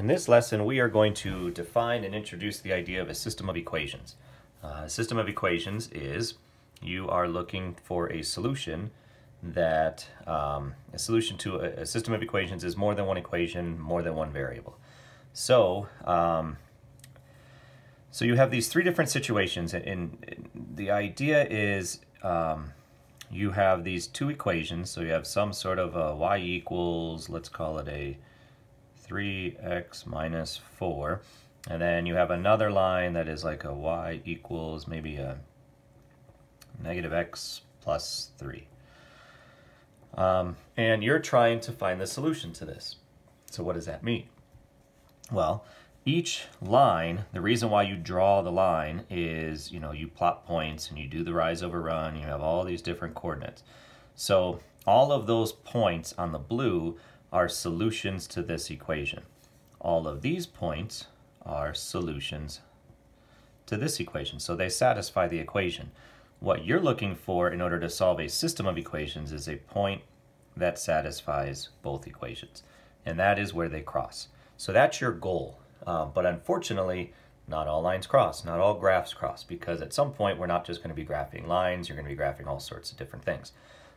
In this lesson, we are going to define and introduce the idea of a system of equations. Uh, a system of equations is you are looking for a solution that um, a solution to a, a, system of equations is more than one equation, more than one variable. So, um, so you have these three different situations, and, and the idea is um, you have these two equations. So you have some sort of y equals, let's call it a 3x minus 4. And then you have another line that is like a y equals maybe a negative x plus 3. Um, and you're trying to find the solution to this. So what does that mean? Well, each line, the reason why you draw the line is, you know, you plot points and you do the rise over run, you have all these different coordinates. So all of those points on the blue are solutions to this equation. All of these points are solutions to this equation. So they satisfy the equation. What you're looking for in order to solve a system of equations is a point that satisfies both equations. And that is where they cross. So that's your goal. Uh, but unfortunately, not all lines cross, not all graphs cross, because at some point we're not just going to be graphing lines, you're going to be graphing all sorts of different things.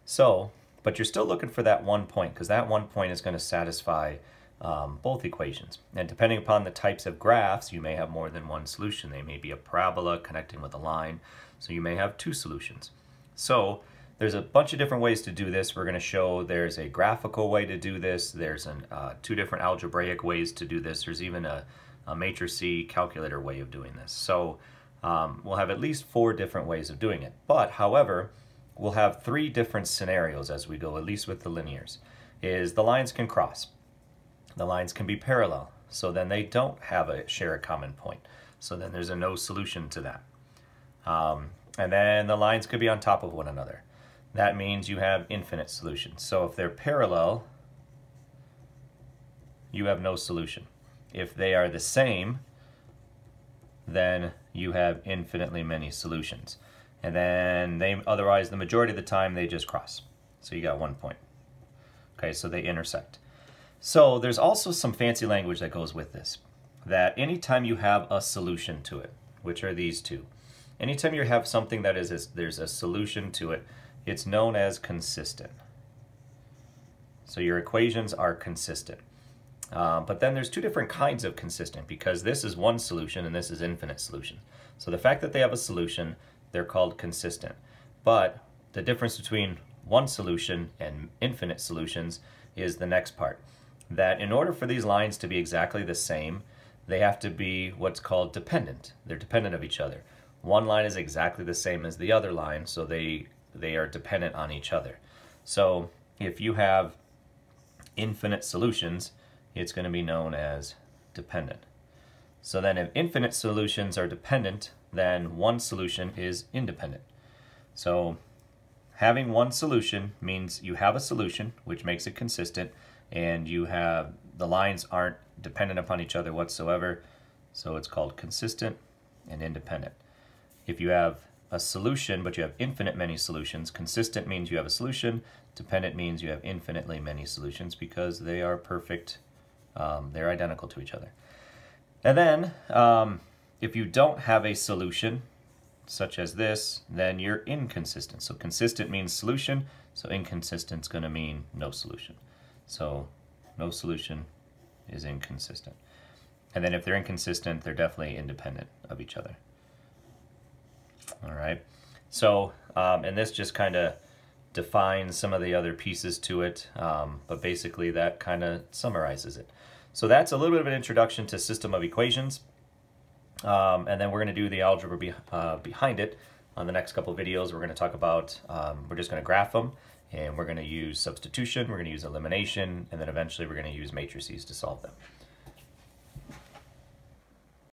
So but you're still looking for that one point because that one point is going to satisfy um, both equations. And depending upon the types of graphs, you may have more than one solution. They may be a parabola connecting with a line, so you may have two solutions. So there's a bunch of different ways to do this. We're going to show there's a graphical way to do this. There's an, uh, two different algebraic ways to do this. There's even a, a matrix calculator way of doing this. So um, we'll have at least four different ways of doing it. But however, we'll have three different scenarios as we go, at least with the linears, is the lines can cross. The lines can be parallel, so then they don't have a share a common point. So then there's a no solution to that. Um, and then the lines could be on top of one another. That means you have infinite solutions. So if they're parallel, you have no solution. If they are the same, then you have infinitely many solutions and then they otherwise the majority of the time they just cross. So you got one point. Okay, so they intersect. So there's also some fancy language that goes with this. That anytime you have a solution to it, which are these two, anytime you have something that is a, there's a solution to it, it's known as consistent. So your equations are consistent. Uh, but then there's two different kinds of consistent because this is one solution and this is infinite solution. So the fact that they have a solution they're called consistent. But the difference between one solution and infinite solutions is the next part. That in order for these lines to be exactly the same, they have to be what's called dependent. They're dependent of each other. One line is exactly the same as the other line, so they, they are dependent on each other. So if you have infinite solutions, it's going to be known as dependent. So then if infinite solutions are dependent, then one solution is independent. So having one solution means you have a solution, which makes it consistent, and you have the lines aren't dependent upon each other whatsoever, so it's called consistent and independent. If you have a solution, but you have infinite many solutions, consistent means you have a solution, dependent means you have infinitely many solutions because they are perfect, um, they're identical to each other. And then, um, if you don't have a solution, such as this, then you're inconsistent. So consistent means solution, so inconsistent is going to mean no solution. So no solution is inconsistent. And then if they're inconsistent, they're definitely independent of each other. All right. So, um, and this just kind of defines some of the other pieces to it, um, but basically that kind of summarizes it. So that's a little bit of an introduction to system of equations. Um, and then we're going to do the algebra be, uh, behind it on the next couple videos. We're going to talk about, um, we're just going to graph them, and we're going to use substitution, we're going to use elimination, and then eventually we're going to use matrices to solve them.